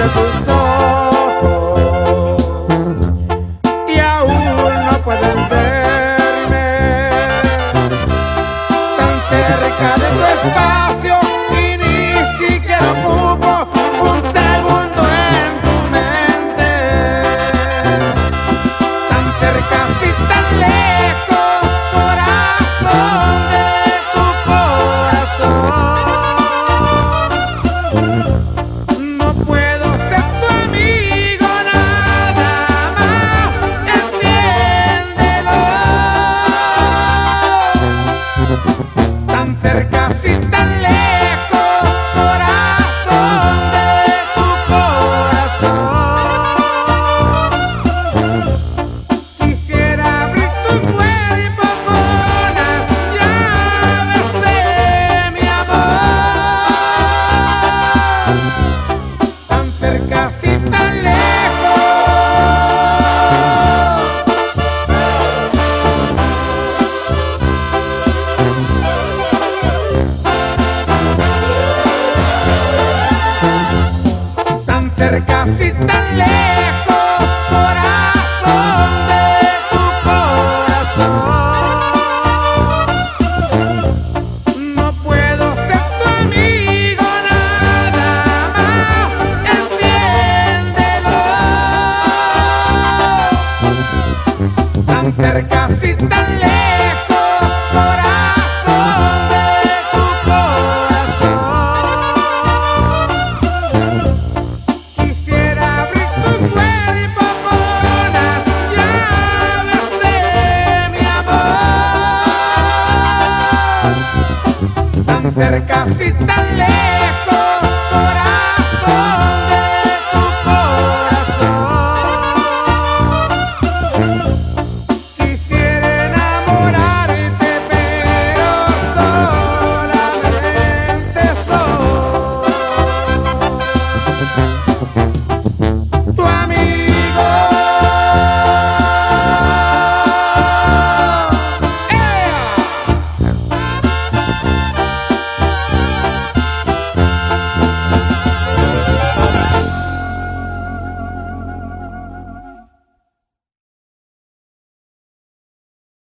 de tus ojos y aún no puedes verme tan cerca de tu espalda. Cerca y tan lejos. tan cerca y tan lejos, cerca y tan lejos, corazón de tu corazón. Quisiera abrir tu cuerpo con las llaves de mi amor. Tan cerca y tan lejos.